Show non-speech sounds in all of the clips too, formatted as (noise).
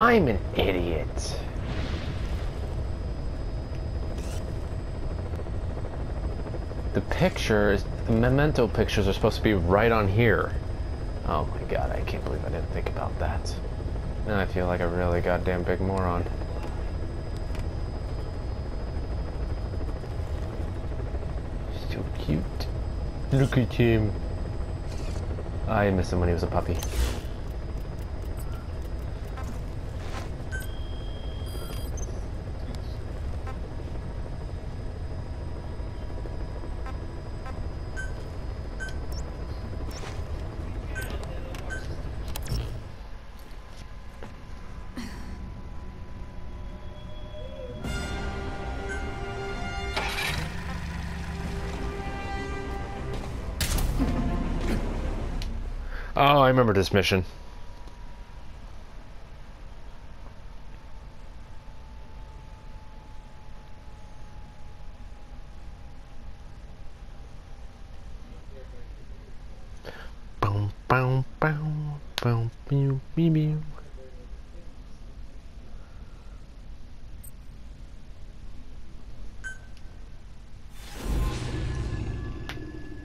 I'm an idiot. The pictures, the memento pictures are supposed to be right on here. Oh my god, I can't believe I didn't think about that. Now I feel like a really goddamn big moron. So cute. Look at him. I miss him when he was a puppy. Oh, I remember this mission. Boom, boom, boom, boom.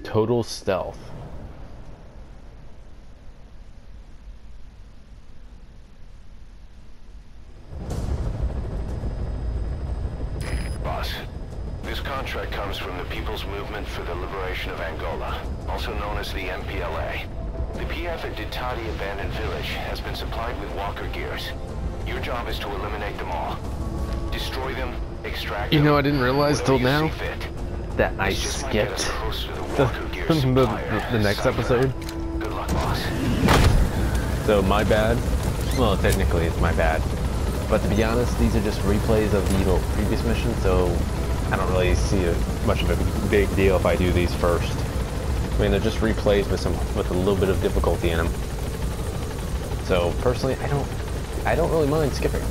Total stealth. For the Liberation of Angola, also known as the MPLA. The PF at Ditadi Abandoned Village has been supplied with walker gears. Your job is to eliminate them all. Destroy them, extract You know, I didn't realize till now fit. that I This just might get us skipped closer to the, walker (laughs) the, the, the next Cypher. episode. Good luck, boss. So my bad. Well, technically it's my bad. But to be honest, these are just replays of the previous mission, so I don't really see a, much of a big deal if I do these first. I mean, they're just replays with some with a little bit of difficulty in them. So personally, I don't I don't really mind skipping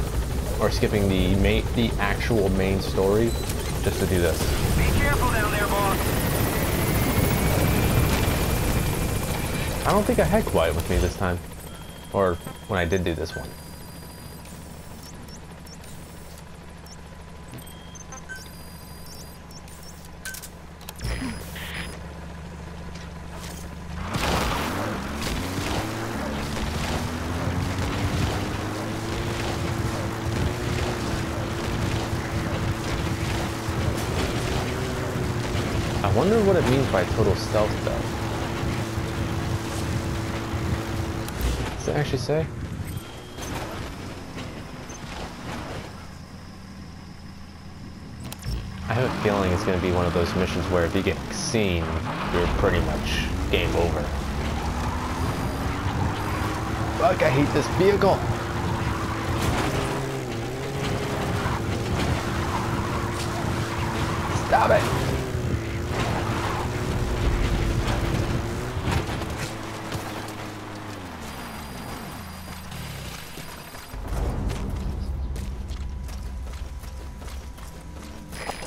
or skipping the main the actual main story just to do this. Be careful down there, boss. I don't think I had quiet with me this time, or when I did do this one. I wonder what it means by total stealth though. Does it actually say? I have a feeling it's going to be one of those missions where if you get seen, you're pretty much game over. Fuck, I hate this vehicle! Stop it!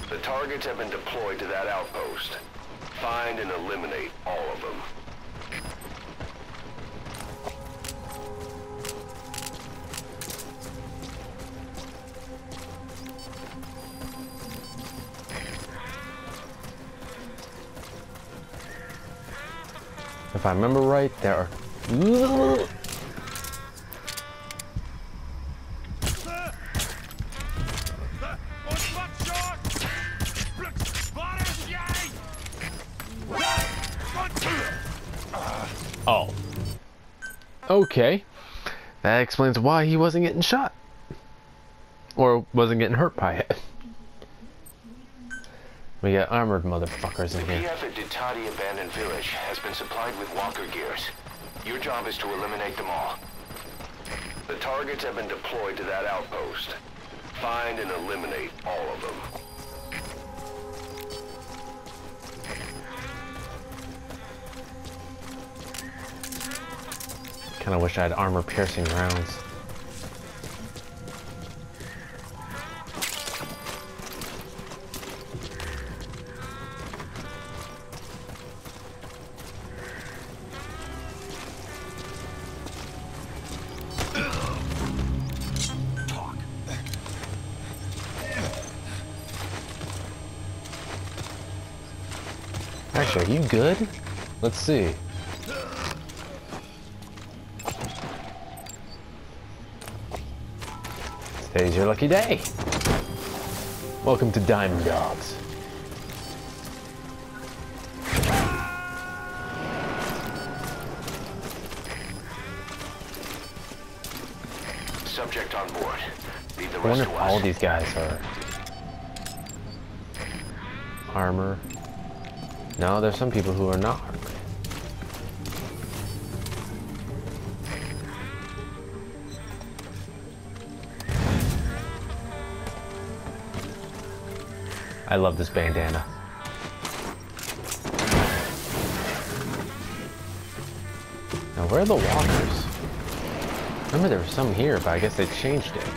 The targets have been deployed to that outpost. Find and eliminate all of them. If I remember right, there are... Okay. That explains why he wasn't getting shot. Or wasn't getting hurt by it. We got armored motherfuckers in here. The. PF at Ditadi Abandoned Village has been supplied with walker gears. Your job is to eliminate them all. The targets have been deployed to that outpost. Find and eliminate all of them. Kinda wish I had armor-piercing rounds. Actually, are you good? Let's see. Today's your lucky day. Welcome to Diamond Dogs. Subject on board. Leave the I rest wonder to if all these guys are armor. No, there's some people who are not armored. I love this bandana. Now, where are the walkers? Remember there were some here, but I guess they changed it.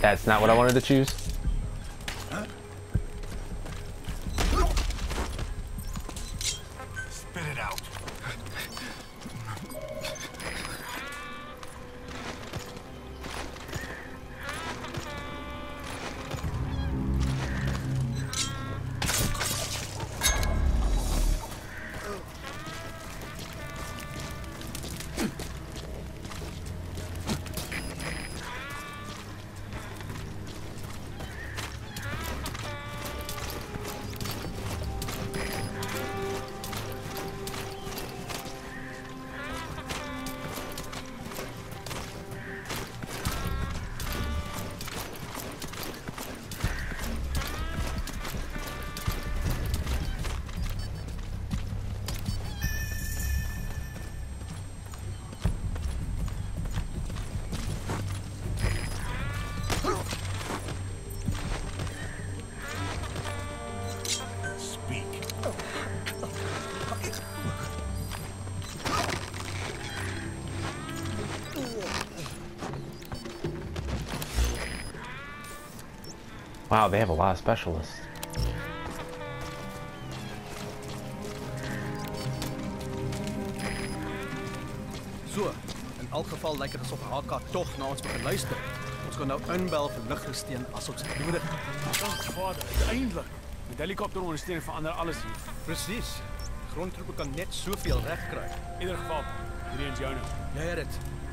That's not what I wanted to choose. Wow, they have a lot of specialists. So, in elk geval lyk dit asof HK tog na ons begin luister. Ons kan nou inbel vir liggesteun as ons dit nodig het. Dank Vader, uiteindelik. Met helikopterondersteuning verander alles hier. Presies. Grondtroepe kan net soveel reg kry. In ieder geval, hierdie is joune. Jy het dit.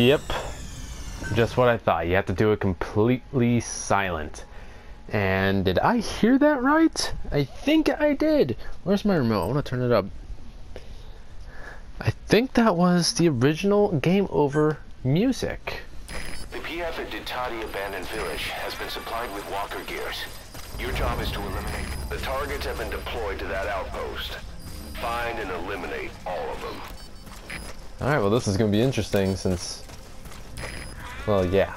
Yep. Just what I thought. You have to do it completely silent. And did I hear that right? I think I did. Where's my remote? I want to turn it up. I think that was the original Game Over music. The PF at Ditadi Abandoned Village has been supplied with walker gears. Your job is to eliminate... The targets have been deployed to that outpost. Find and eliminate all of them. Alright, well this is gonna be interesting since... Well, yeah.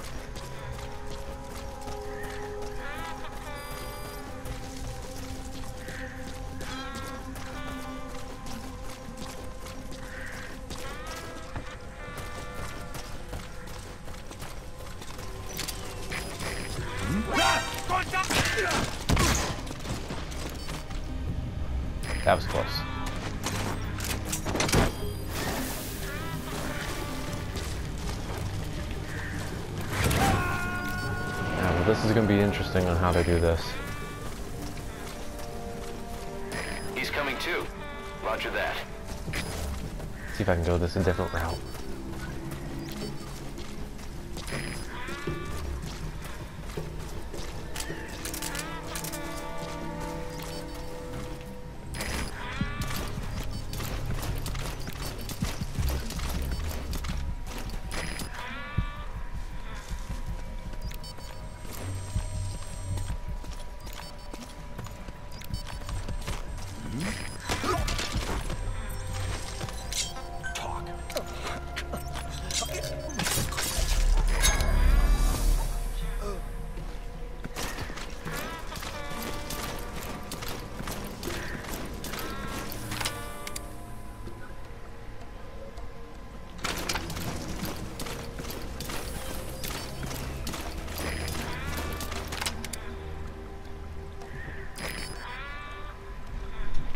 That was close. This is going to be interesting on how to do this. He's coming too. Roger that. See if I can go this a different route.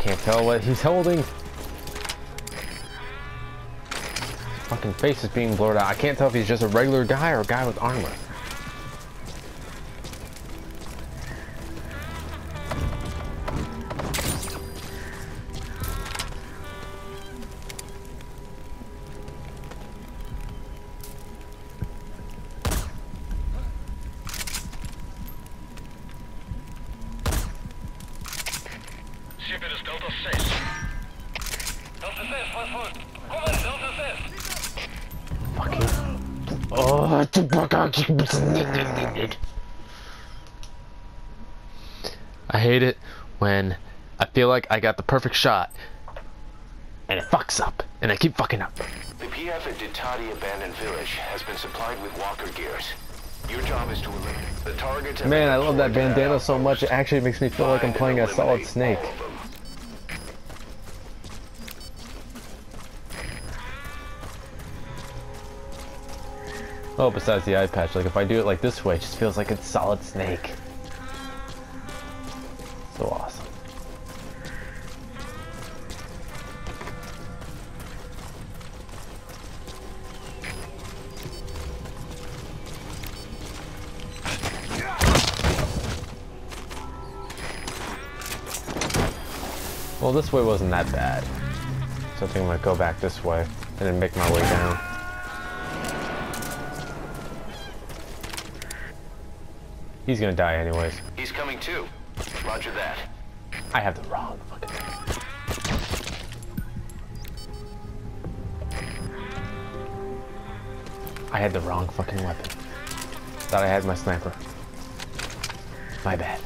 I can't tell what he's holding. His fucking face is being blurred out. I can't tell if he's just a regular guy or a guy with armor. Ship it is Delta 6. Delta 6, what's what? Come on, Delta 6. Fucking. Oh, I hate it when I feel like I got the perfect shot and it fucks up and I keep fucking up. The PF at Ditadi Abandoned Village has been supplied with walker gears. Your job is to eliminate the targets. Man, I love that bandana so much it actually makes me feel like I'm playing a and solid eliminate snake. Oh, besides the eye patch, like if I do it like this way, it just feels like it's solid snake. So awesome. Well, this way wasn't that bad. So I think I'm gonna go back this way and then make my way down. He's gonna die anyways. He's coming too. Roger that. I have the wrong fucking. I had the wrong fucking weapon. Thought I had my sniper. My bad.